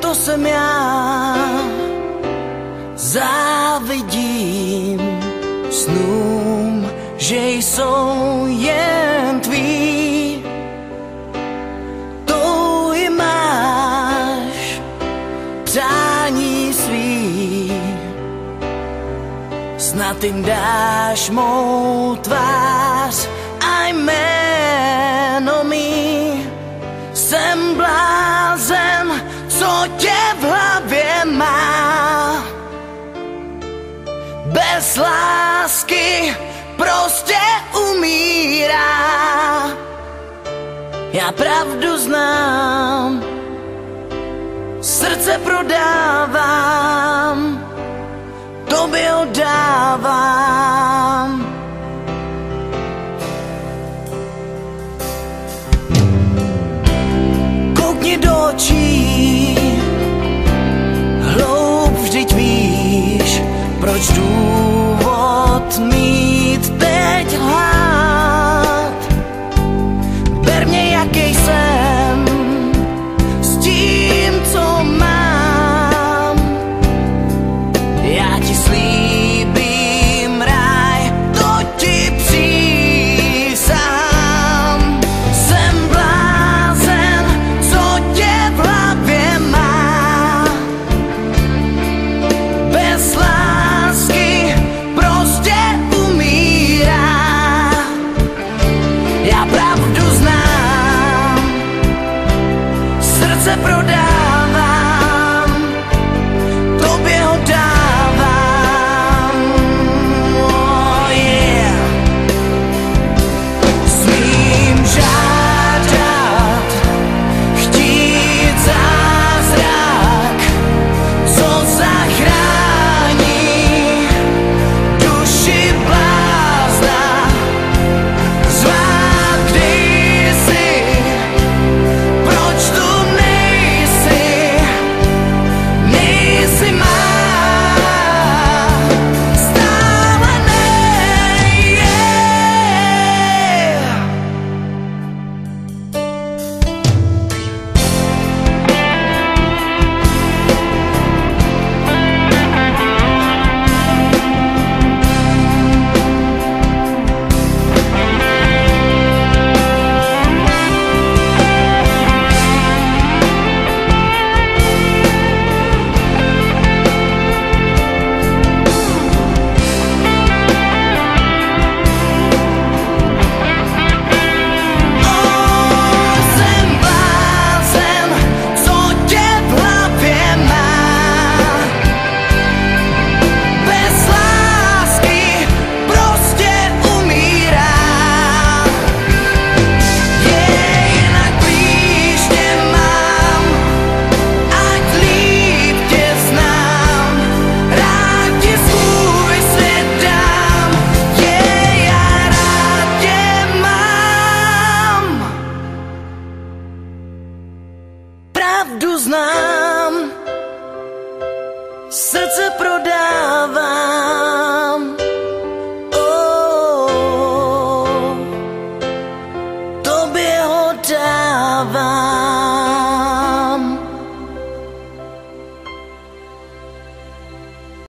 To jsem já, závidím snům, že jsou jen tvý. Touhy máš, přání svý, snad jim dáš mou tvář a jméno mý. Jsem blázen, co tě v hlavě má. Bez lásky prostě umírá. Já pravdu znám. pravdu znám, srdce prodávám. Oh, tobě ho dávám.